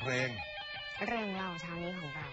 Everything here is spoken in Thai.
เพลง เรื่องเล่าเช้านี้ของเรา